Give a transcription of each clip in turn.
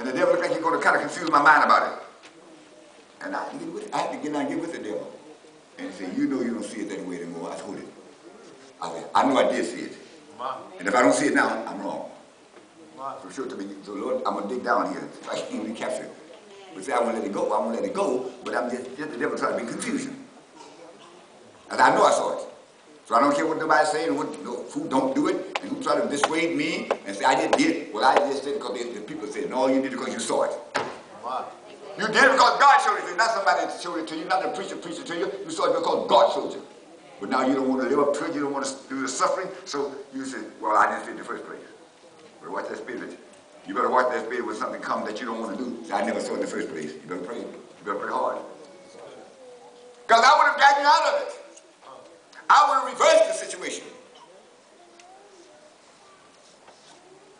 And the devil looked like he's going to kind of confuse my mind about it. And I had to get with, I had to get down and get with the devil. And he said, you know you don't see it that way anymore. I told him. I said, I know I did see it. And if I don't see it now, I'm wrong. For sure to me, so Lord, I'm gonna dig down here. I can't recapture it. But say I won't let it go, I won't let it go, but I'm just, just the devil trying to be confusion. And I know I saw it. So I don't care what nobody's saying, what, who don't do it, and who try to dissuade me and say I didn't did it. Well, I just did it because the, people said, no, you did it because you saw it. You did it because God showed it to you, not somebody showed it to you, not the preacher preached it to you. You saw it because God showed you. But now you don't want to live up to it, you don't want to do the suffering, so you say, well, I didn't see it in the first place. But watch that spirit. You better watch that spirit when something comes that you don't want to do. Say, I never saw it in the first place. You better pray. You better pray hard. Because I would have gotten you out of it. I would reverse the situation.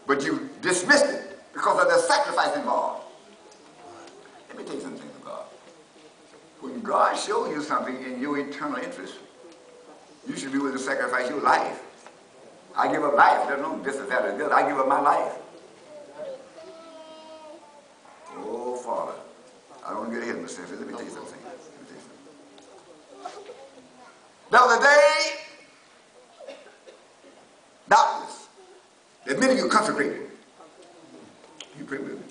But you dismissed it because of the sacrifice involved. Let me tell you something about God. When God shows you something in your eternal interest, you should be willing to sacrifice your life. I give up life. There's no this is. I give up my life. Oh, Father. I don't want to get ahead of myself. Let me tell you something. Now the other day, doubtless, that many of you consecrated. You pray with me.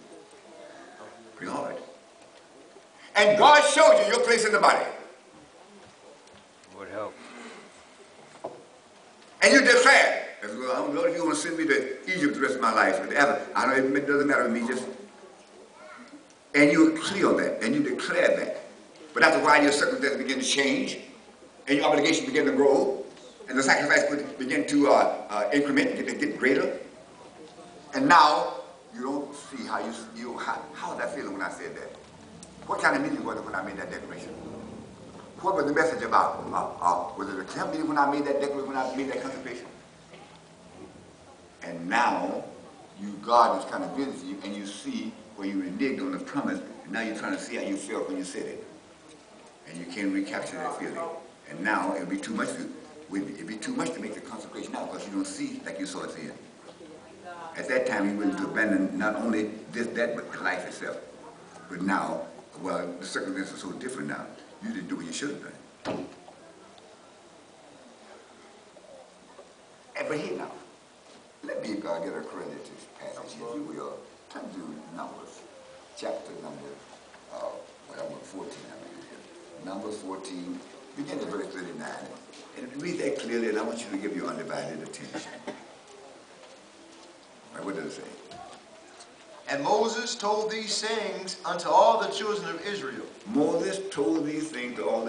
Pray hard. And God showed you your place in the body. Lord help. And you declared, well, Lord, if you want to send me to Egypt the rest of my life, whatever, I don't, it doesn't matter to me, just. And you were clear on that, and you declared that. But after a while, your circumstances begin to change, and your obligation begin to grow, and the sacrifice would begin to uh, uh, increment, get, get greater. And now, you don't see how you, you how, how was I feeling when I said that? What kind of meeting was it when I made that declaration? What was the message about? Uh, uh, was it a camp meeting when I made that declaration, when I made that consecration? And now, you God is kind of visiting you, and you see where you reneged on the promise, and now you're trying to see how you felt when you said it. And you can't recapture that feeling. And now it'll be too much to, it'd be too much to make the consecration now because you don't see like you saw it then. At that time, you willing to abandon not only this, that, but the life itself. But now, well, the circumstances are so different now. You didn't do what you should have done. And but here now, let me uh, get a credit to this passage, if you will. Turn to Numbers, chapter number, uh, well, I'm 14, I mean. Numbers 14, begin at verse 39. And read that clearly, and I want you to give your undivided attention. Right, what does it say? And Moses told these sayings unto all the children of Israel. Moses told these things to all the children of Israel.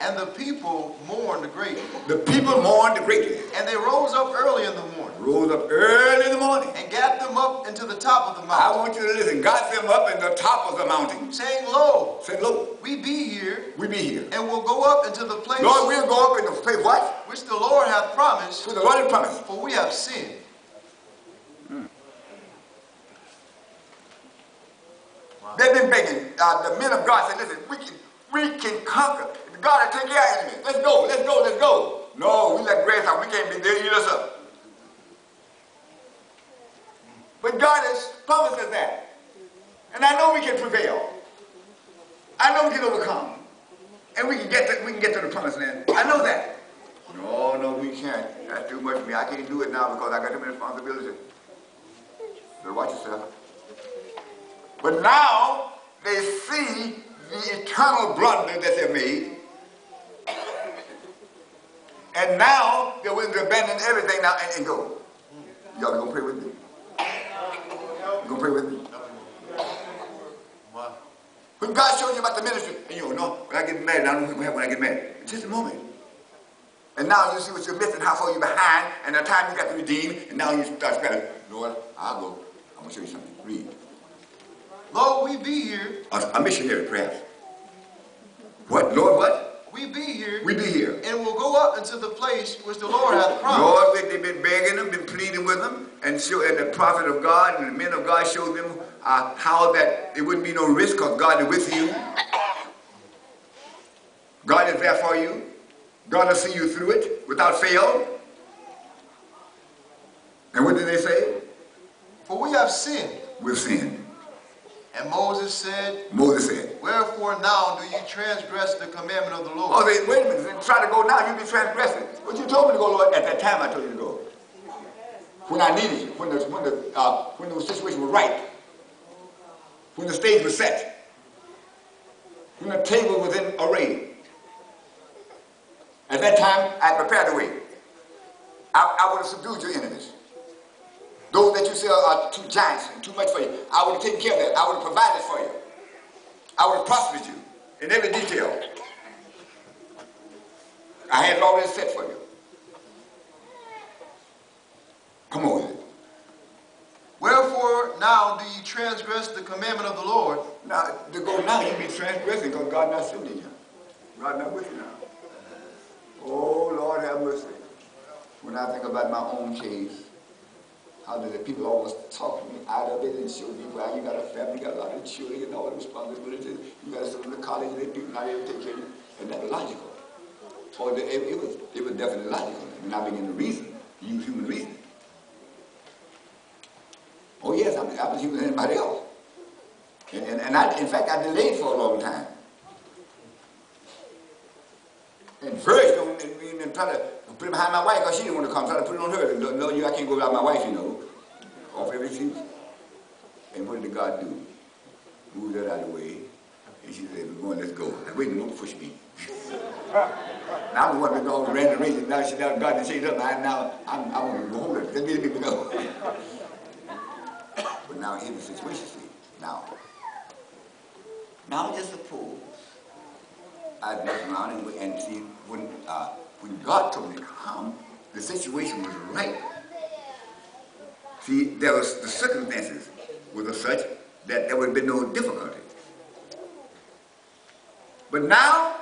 And the people mourned greatly. The people mourned greatly. And they rose up early in the morning. Rose up early in the morning. And got them up into the top of the mountain. I want you to listen. Got them up in the top of the mountain. Saying, Lo, Said, Lord, we be here, we be here. and we'll go up into the place Lord, we'll go up into the place what? which the Lord hath promised, To the Lord has promised. for we have sinned. They've been begging. Uh, the men of God said, listen, we can, we can conquer. God will take care of enemies. Let's go, let's go, let's go. No, we let grace out. We can't be there. Eat us up. But God has promised us that. And I know we can prevail. I know we can overcome. And we can get to, we can get to the promised land. I know that. No, no, we can't. That's too much for me. I can't do it now because I got too many responsibilities. Better watch yourself. But now they see the eternal blunder that they made. And now they're willing to abandon everything now and, and go. Y'all gonna pray with me? You gonna pray with me? When God showed you about the ministry, and you know, when I get married, I don't know what happen when I get married. Just a moment. And now you see what you're missing, how far you're behind, and the time you got to redeem, and now you start scratching. Lord, I'll go. I'm gonna show you something. Read. Lo, we be here, A, a missionary, perhaps. What? Lord, what? we be here, We be here. and we will go up into the place which the Lord hath promised. Lord, they- they've been begging them, been pleading with them, and show, and the prophet of God and the men of God showed them uh, how that it wouldn't be no risk because God is with you. God is there for you. God will see you through it without fail. And what did they say? For we have sinned. We've sinned. And Moses said, Moses said. Wherefore now do you transgress the commandment of the Lord? Oh, they, wait a minute. Then try to go now. You be transgressing. But you told me to go, Lord. At that time, I told you to go. When I needed you. When the when the uh, when the situation was right. When the stage was set. When the table was in array. At that time, I prepared the way. I, I would have subdued your enemies. Those that you say are too giants and too much for you, I would have taken care of that. I would have provided for you. I would have prospered you in every detail. I had it already set for you. Come on. Wherefore now do ye transgress the commandment of the Lord? Now, to go now, you be transgressing because God not sending you. God not with you now. Oh, Lord have mercy. When I think about my own case, how did the people always talk me out of it and show me why you got a family, you got a lot of children and all the responsibilities. You got to them to college and they people not to take care of you. And that's logical. Or the, it, it, was, it was definitely logical. I mean, I begin to reason, use human reasoning. Oh yes, I'm, I was as anybody else. And, and, and I, in fact, I delayed for a long time. And first, you and, and try to put it behind my wife because she didn't want to come. Try to put it on her. No, no, you, I can't go without my wife, you know. Off every. And what did God do? Move that out of the way. And she said, we're going, let's go. Now, wait don't push me. now I'm the one that's all random reason. Now she now God done changed up. Now, now I'm, I want to go home. Let me, me go. but now here's the situation. Now, now just suppose I looked around and, and see when uh, when God told me to come, the situation was right. See, there was the circumstances were such that there would have been no difficulty. But now,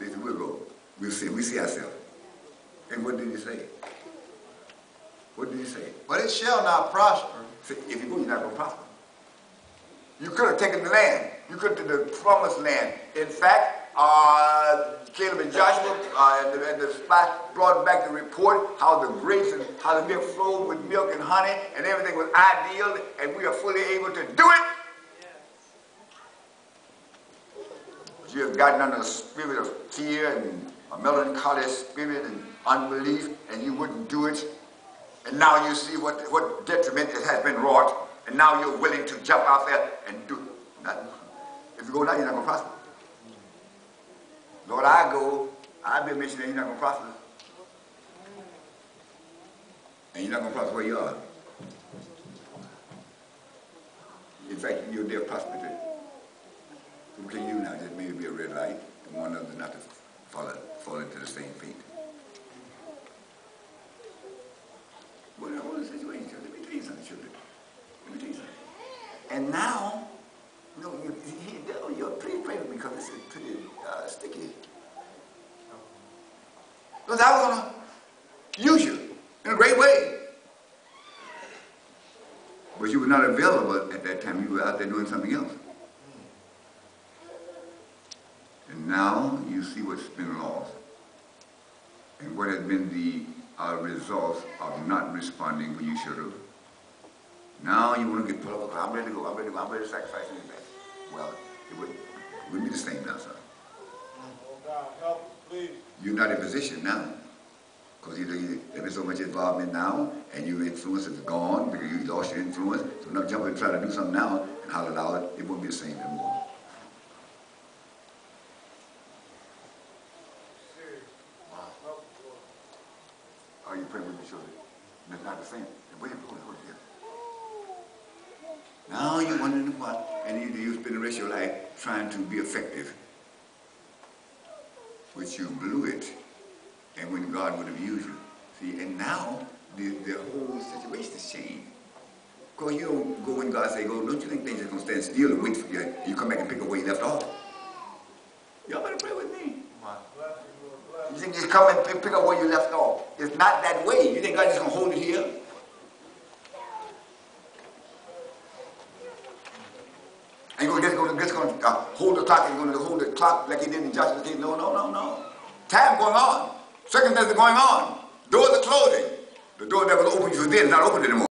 they said, we'll go. We'll see. We see ourselves. And what did he say? What did he say? But it shall not prosper. See, if you go, you're not going to prosper. You could have taken the land. You could have the promised land. In fact, uh, Caleb and Joshua uh, and, the, and the spy brought back the report how the grapes and how the milk flowed with milk and honey and everything was ideal and we are fully able to do it. But you have gotten under the spirit of fear and a melancholy spirit and unbelief and you wouldn't do it. And now you see what, what detriment it has been wrought and now you're willing to jump out there and do nothing. If you go now, you're not going to prosper. Lord, I go, I've been missionary, you're not going to prosper. And you're not going to prosper where you are. In fact, you're there prosperity. Who can you now? Just maybe be a red light and one them not to fall, fall into the same fate. What a whole situation. Let me tell you something, children. Let me tell you something. And now, you know, you, you, you're pretty grateful because it's pretty uh, sticky. Because I was going to use you in a great way. But you were not available at that time. You were out there doing something else. And now you see what's been lost. And what has been the uh, results of not responding when you should have. Now you want to get up. I'm ready to go. I'm ready to go. I'm ready to sacrifice anything. Well, it would, it wouldn't be the same now, son. Oh God, help. You're not in position now. Because either you, there's so much involvement now, and your influence is gone because you lost your influence. So now jump and try to do something now and holler out, it won't be the same anymore. Are you praying with me, children? Not the same. Now you're wondering what, and you, you spend the rest of your life trying to be effective. But you blew it, and when God would have used you. See, and now the, the whole situation has changed. Because you go when God say go, don't you think things are going to stand still and wait for you? You come back and pick up where you left off. Y'all better pray with me. You, think just come and pick, up where you left off. It's not that way. You think God just going to hold it here? And you're just going to, uh, hold the clock and going to hold the clock like he did in Joshua. No, no, no, no. Time going on. Circumstances going on. Doors are closing. The door that was open for then not open anymore.